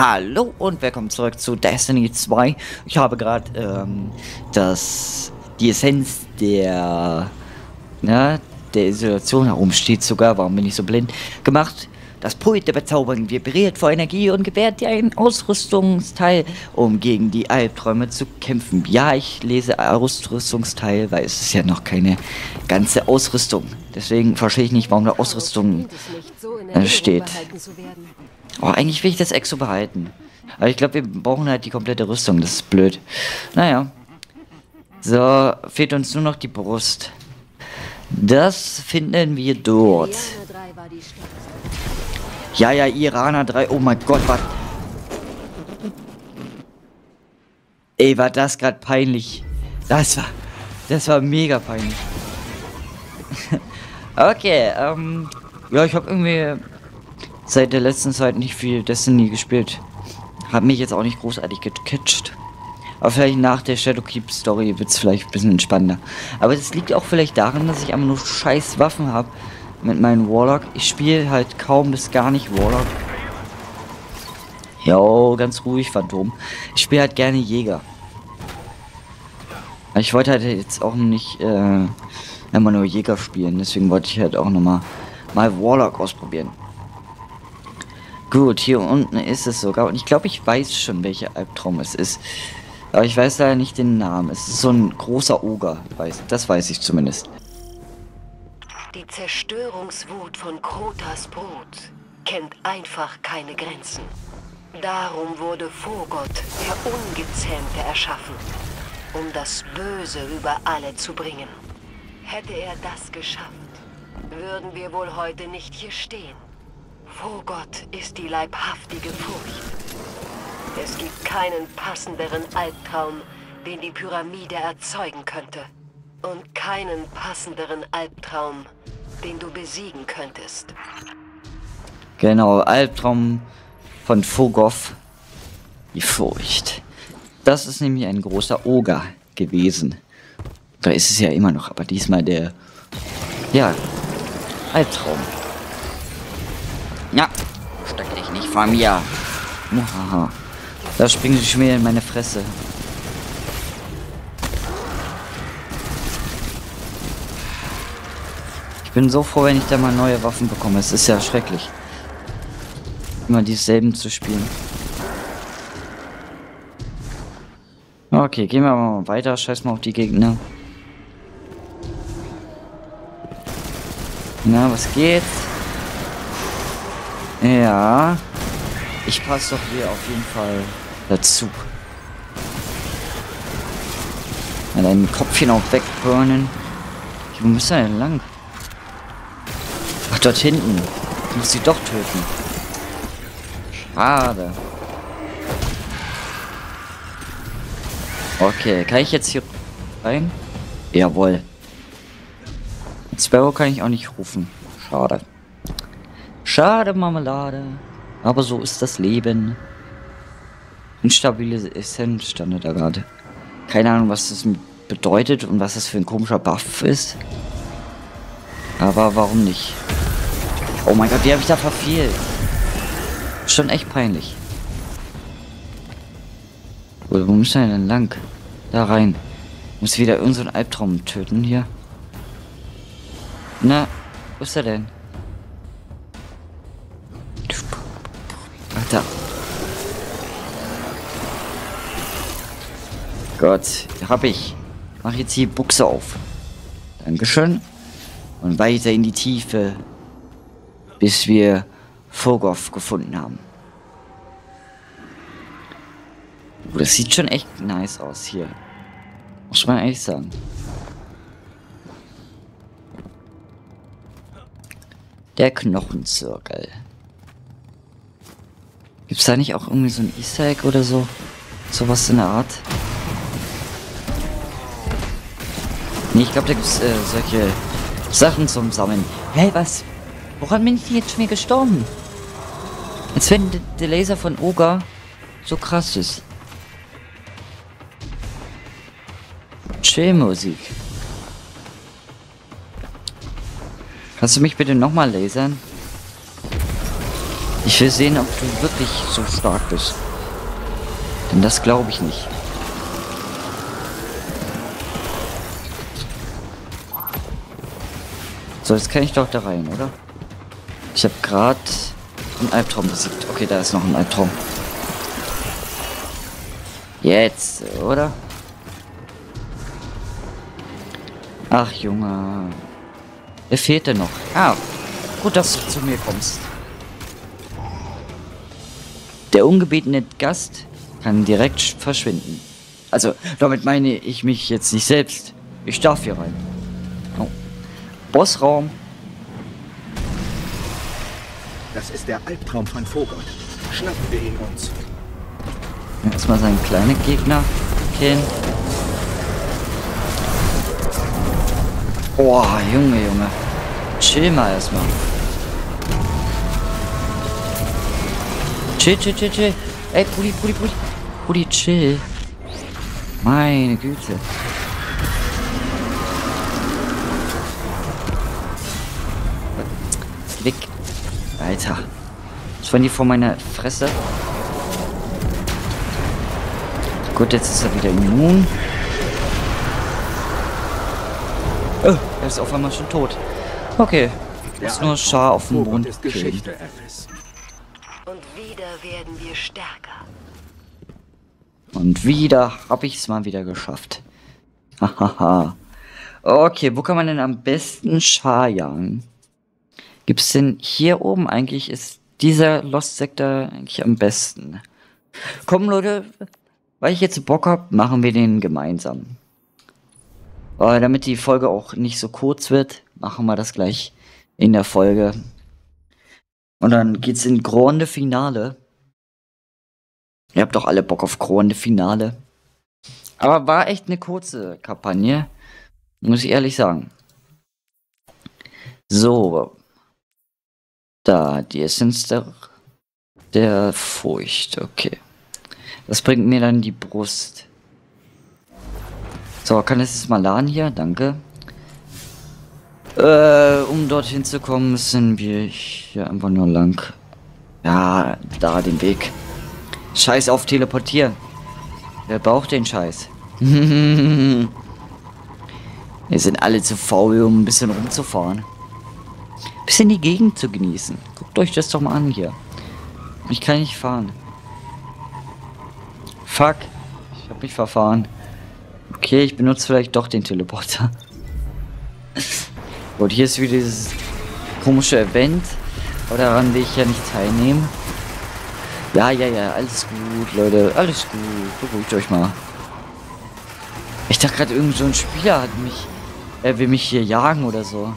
Hallo und willkommen zurück zu Destiny 2. Ich habe gerade ähm, das die Essenz der na, der Isolation herumsteht sogar, warum bin ich so blind, gemacht. Das Pult der Bezauberung vibriert vor Energie und gewährt dir einen Ausrüstungsteil, um gegen die Albträume zu kämpfen. Ja, ich lese Ausrüstungsteil, weil es ist ja noch keine ganze Ausrüstung. Deswegen verstehe ich nicht, warum da Ausrüstung äh, steht. Oh, eigentlich will ich das Exo behalten. Aber ich glaube, wir brauchen halt die komplette Rüstung. Das ist blöd. Naja. So, fehlt uns nur noch die Brust. Das finden wir dort. Ja, ja, Iraner 3. Oh mein Gott, was... Ey, war das gerade peinlich. Das war... Das war mega peinlich. okay, ähm... Ja, ich habe irgendwie seit der letzten Zeit nicht viel Destiny gespielt. Hat mich jetzt auch nicht großartig gecatcht. Aber vielleicht nach der Shadowkeep Story wird es vielleicht ein bisschen entspannender. Aber das liegt auch vielleicht daran, dass ich einfach nur scheiß Waffen habe mit meinem Warlock. Ich spiele halt kaum bis gar nicht Warlock. Jo, ganz ruhig, Phantom. Ich spiele halt gerne Jäger. Ich wollte halt jetzt auch nicht äh, immer nur Jäger spielen. Deswegen wollte ich halt auch nochmal mal Warlock ausprobieren. Gut, hier unten ist es sogar. Und ich glaube, ich weiß schon, welcher Albtraum es ist. Aber ich weiß leider nicht den Namen. Es ist so ein großer Oger. Weiß, das weiß ich zumindest. Die Zerstörungswut von Krotas Brut kennt einfach keine Grenzen. Darum wurde Vogott, der Ungezähmte, erschaffen, um das Böse über alle zu bringen. Hätte er das geschafft, würden wir wohl heute nicht hier stehen. Vor Gott ist die leibhaftige Furcht. Es gibt keinen passenderen Albtraum, den die Pyramide erzeugen könnte. Und keinen passenderen Albtraum, den du besiegen könntest. Genau, Albtraum von Fogoth. Die Furcht. Das ist nämlich ein großer Oger gewesen. Da ist es ja immer noch, aber diesmal der, ja, Albtraum. Ja, steck dich nicht vor mir. Haha. Da springen sie schon in meine Fresse. Ich bin so froh, wenn ich da mal neue Waffen bekomme. Es ist ja schrecklich. Immer dieselben zu spielen. Okay, gehen wir mal weiter. Scheiß mal auf die Gegner. Na, was geht? Ja. Ich passe doch hier auf jeden Fall dazu. Ja, dein Kopfchen auch wegburnen. Wo muss er denn lang? Ach, dort hinten. Ich muss sie doch töten. Schade. Okay, kann ich jetzt hier rein? Jawohl. Sparrow kann ich auch nicht rufen. Schade. Schade, Marmelade. Aber so ist das Leben. Instabile Essenz stand da gerade. Keine Ahnung, was das bedeutet und was das für ein komischer Buff ist. Aber warum nicht? Oh mein Gott, wie habe ich da verfehlt? Schon echt peinlich. Wo muss er denn lang? Da rein. Muss wieder irgendeinen so Albtraum töten hier. Na, wo ist er denn? Gott, hab ich. Mach jetzt die Buchse auf. Dankeschön. Und weiter in die Tiefe, bis wir Fogoth gefunden haben. Oh, das sieht schon echt nice aus hier. Muss man ehrlich sagen. Der Knochenzirkel. Gibt es da nicht auch irgendwie so ein Easter Egg oder so? Sowas in der Art? Nee, ich glaube, da gibt es äh, solche Sachen zum Sammeln. Hey, was? Woran bin ich jetzt schon wieder gestorben? Als wenn der Laser von Oga so krass ist. Chill-Musik. Kannst du mich bitte nochmal lasern? Ich will sehen, ob du wirklich so stark bist. Denn das glaube ich nicht. So, jetzt kann ich doch da rein, oder? Ich habe gerade einen Albtraum besiegt. Okay, da ist noch ein Albtraum. Jetzt, oder? Ach, Junge. Der fehlt denn noch. Ah, gut, dass du zu mir kommst. Der ungebetene Gast kann direkt verschwinden. Also, damit meine ich mich jetzt nicht selbst. Ich darf hier rein. Bossraum. Das ist der Albtraum von Vogel. Schnappen wir ihn uns. Erstmal seinen kleinen Gegner killen. Boah, Junge, Junge. Chill mal erstmal. Chill, chill, chill, chill. Ey, Puli, Puli, Puli. Puli, chill. Meine Güte. Alter. Das waren die vor meiner Fresse. Gut, jetzt ist er wieder immun. Oh, er ist auf einmal schon tot. Okay. Ist nur Schar auf dem Mond. Ist Geschichte, Alice. Und wieder werden wir stärker. Und wieder habe ich es mal wieder geschafft. Hahaha. okay, wo kann man denn am besten Schar jagen? Gibt es denn hier oben eigentlich ist dieser Lost Sektor eigentlich am besten? Komm Leute, weil ich jetzt Bock habe, machen wir den gemeinsam. Aber damit die Folge auch nicht so kurz wird, machen wir das gleich in der Folge. Und dann geht's in Grande Finale. Ihr habt doch alle Bock auf Grande Finale. Aber war echt eine kurze Kampagne. Muss ich ehrlich sagen. So. Da, die Essenz der, der Furcht. Okay. Das bringt mir dann die Brust. So, kann es jetzt mal laden hier? Danke. Äh, um dorthin zu kommen, müssen wir hier einfach nur lang. Ja, da den Weg. Scheiß auf Teleportieren. Wer braucht den Scheiß? wir sind alle zu faul, um ein bisschen rumzufahren. Bisschen die Gegend zu genießen. Guckt euch das doch mal an hier. Ich kann nicht fahren. Fuck. Ich hab mich verfahren. Okay, ich benutze vielleicht doch den Teleporter. Gut, hier ist wieder dieses komische Event. Aber daran will ich ja nicht teilnehmen. Ja, ja, ja, alles gut, Leute. Alles gut. Beruhigt euch mal. Ich dachte gerade, irgend so ein Spieler hat mich. Er will mich hier jagen oder so.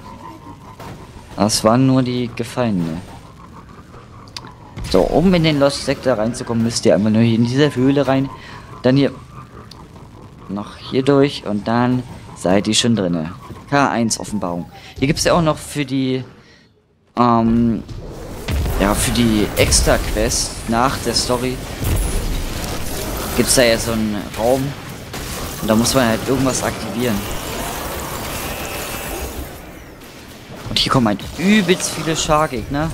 Das waren nur die Gefallene. So, um in den Lost Sektor reinzukommen, müsst ihr einfach nur hier in diese Höhle rein. Dann hier noch hier durch und dann seid ihr schon drinne. K1 Offenbarung. Hier gibt es ja auch noch für die ähm, ja, für die Extra-Quest nach der Story gibt es da ja so einen Raum und da muss man halt irgendwas aktivieren. Und hier kommen halt übelst viele Schargegner.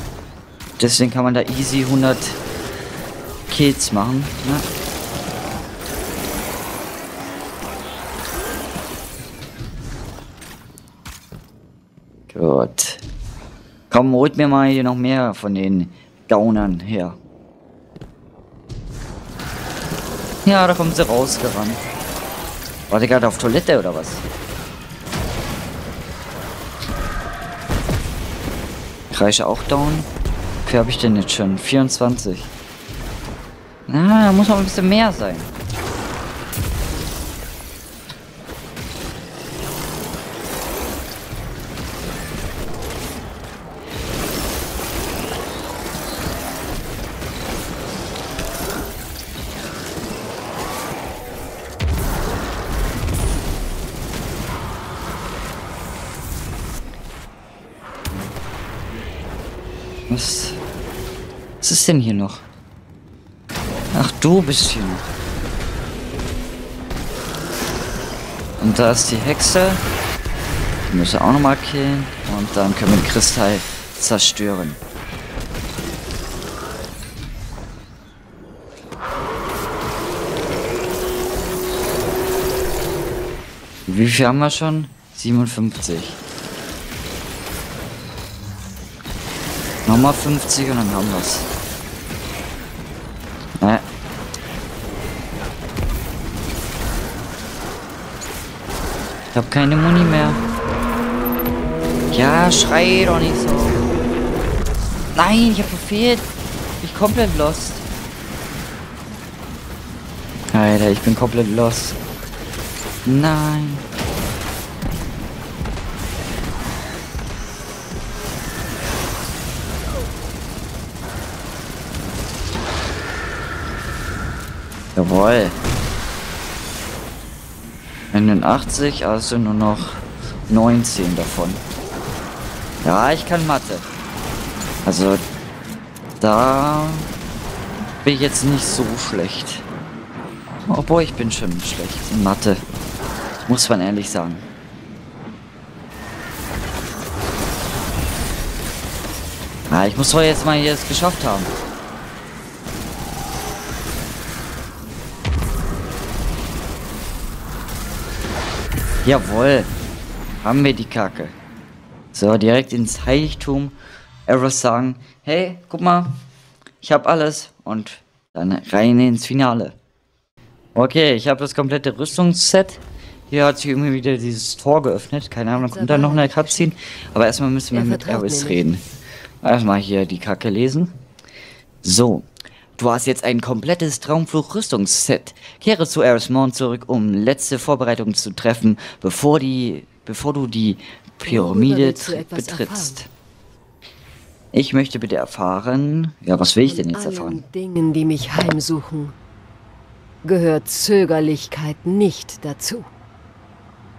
Deswegen kann man da easy 100 Kills machen. Ne? Gut. Komm, holt mir mal hier noch mehr von den Gaunern her. Ja, da kommen sie rausgerannt. War der gerade auf Toilette oder was? Kreische auch down. Wie viel habe ich denn jetzt schon? 24. Na, da muss noch ein bisschen mehr sein. ist denn hier noch? Ach, du bist hier noch. Und da ist die Hexe. Die müssen wir auch nochmal killen. Und dann können wir den Kristall zerstören. Wie viel haben wir schon? 57. Nochmal 50 und dann haben wir es. Ich hab keine Muni mehr. Ja, schrei doch nicht so. Nein, ich hab verfehlt. Ich komplett lost. Alter, ich bin komplett lost. Nein. Jawohl. 81, also nur noch 19 davon. Ja, ich kann Mathe. Also, da bin ich jetzt nicht so schlecht. Obwohl, ich bin schon schlecht in Mathe. Muss man ehrlich sagen. Ah, ich muss doch jetzt mal hier es geschafft haben. Jawohl. Haben wir die Kacke. So, direkt ins Heiligtum. Eros sagen, hey, guck mal, ich habe alles. Und dann rein ins Finale. Okay, ich habe das komplette Rüstungsset. Hier hat sich irgendwie wieder dieses Tor geöffnet. Keine Ahnung, kommt da noch eine Cutscene. Aber erstmal müssen wir mit Eris reden. Erstmal hier die Kacke lesen. So, Du hast jetzt ein komplettes Traumfluch-Rüstungsset. Kehre zu Erismond zurück, um letzte Vorbereitungen zu treffen, bevor, die, bevor du die Pyramide betrittst. Ich möchte bitte erfahren... Ja, was will ich denn jetzt erfahren? Dingen, die mich heimsuchen, gehört Zögerlichkeit nicht dazu.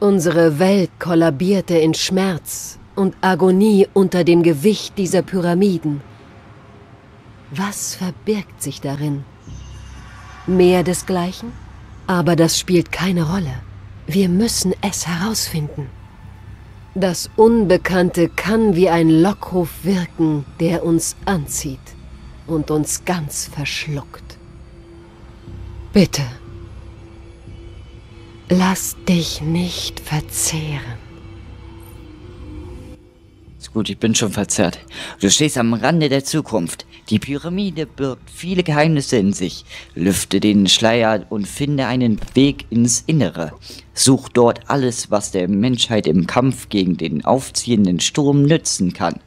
Unsere Welt kollabierte in Schmerz und Agonie unter dem Gewicht dieser Pyramiden. Was verbirgt sich darin? Mehr desgleichen? Aber das spielt keine Rolle. Wir müssen es herausfinden. Das Unbekannte kann wie ein Lockruf wirken, der uns anzieht und uns ganz verschluckt. Bitte, lass dich nicht verzehren. Ist gut, ich bin schon verzerrt. Du stehst am Rande der Zukunft. Die Pyramide birgt viele Geheimnisse in sich. Lüfte den Schleier und finde einen Weg ins Innere. Such dort alles, was der Menschheit im Kampf gegen den aufziehenden Sturm nützen kann.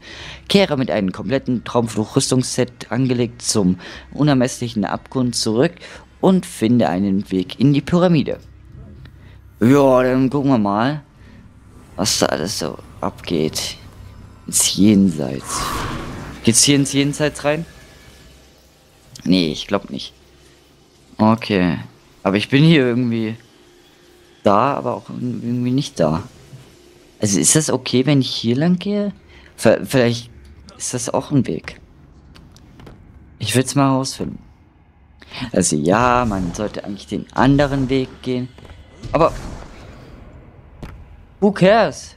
Kehre mit einem kompletten Traumfluch-Rüstungsset angelegt zum unermesslichen Abgrund zurück und finde einen Weg in die Pyramide. Ja, dann gucken wir mal, was da alles so abgeht. Ins Jenseits. Geht's hier ins Jenseits rein? Nee, ich glaube nicht. Okay. Aber ich bin hier irgendwie da, aber auch irgendwie nicht da. Also ist das okay, wenn ich hier lang gehe? Vielleicht ist das auch ein Weg. Ich will es mal herausfinden. Also ja, man sollte eigentlich den anderen Weg gehen. Aber... Who cares?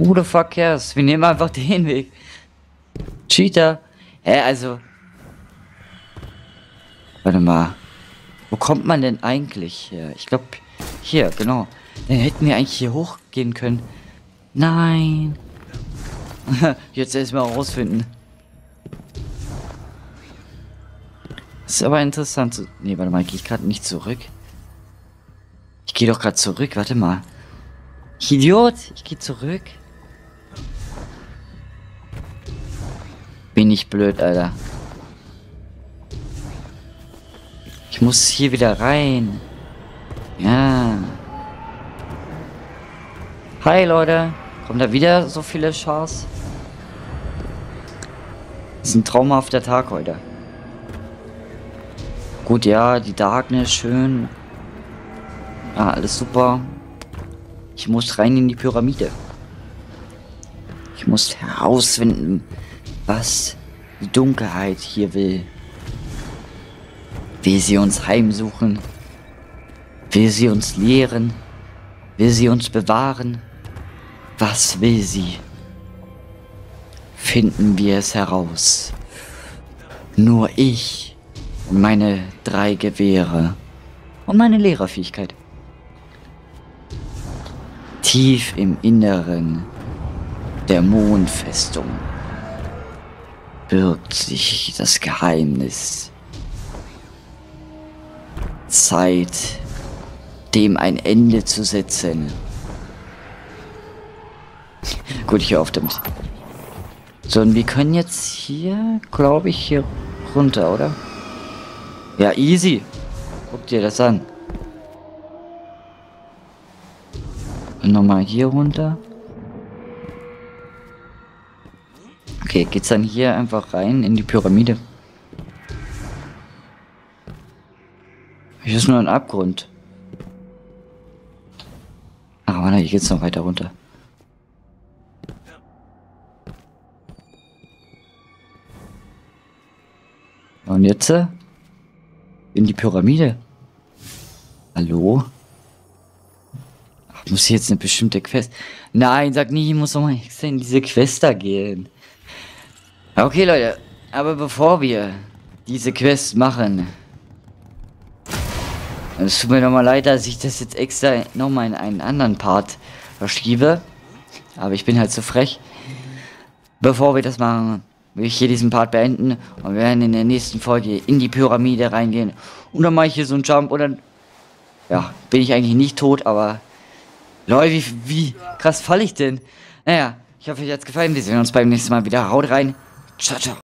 Who the fuck cares? Wir nehmen einfach den Weg. Cheater. Hä, also. Warte mal. Wo kommt man denn eigentlich her? Ich glaube, hier, genau. Dann hätten wir eigentlich hier hochgehen können. Nein. Jetzt erstmal rausfinden. Ist aber interessant. Nee, warte mal, gehe ich gerade nicht zurück? Ich gehe doch gerade zurück, warte mal. Idiot, ich gehe zurück. Bin ich blöd, Alter. Ich muss hier wieder rein. Ja. Hi, Leute. Kommen da wieder so viele Chars? Das ist ein traumhafter Tag heute. Gut, ja, die Darkness, schön. Ja, alles super. Ich muss rein in die Pyramide. Ich muss herausfinden, was die Dunkelheit hier will. Will sie uns heimsuchen? Will sie uns lehren? Will sie uns bewahren? Was will sie? Finden wir es heraus. Nur ich und meine drei Gewehre und meine Lehrerfähigkeit. Tief im Inneren der Mondfestung birgt sich das Geheimnis. Zeit, dem ein Ende zu setzen. Gut, ich höre auf damit. So, und wir können jetzt hier, glaube ich, hier runter, oder? Ja, easy. Guck dir das an. Nochmal hier runter. Okay, geht's dann hier einfach rein in die Pyramide? Hier ist nur ein Abgrund. Ach, warte, hier geht's noch weiter runter. Und jetzt? äh, In die Pyramide. Hallo? Ach, muss ich jetzt eine bestimmte Quest? Nein, sag nie, ich muss noch mal extra in diese Quest da gehen. Okay, Leute. Aber bevor wir diese Quest machen... Es tut mir nochmal leid, dass ich das jetzt extra nochmal in einen anderen Part verschiebe. Aber ich bin halt so frech. Bevor wir das machen, will ich hier diesen Part beenden und wir werden in der nächsten Folge in die Pyramide reingehen. Und dann mache ich hier so einen Jump und dann, ja, bin ich eigentlich nicht tot, aber Leute, wie, wie krass falle ich denn? Naja, ich hoffe, euch hat's gefallen. Wir sehen uns beim nächsten Mal wieder. Haut rein. Ciao, ciao.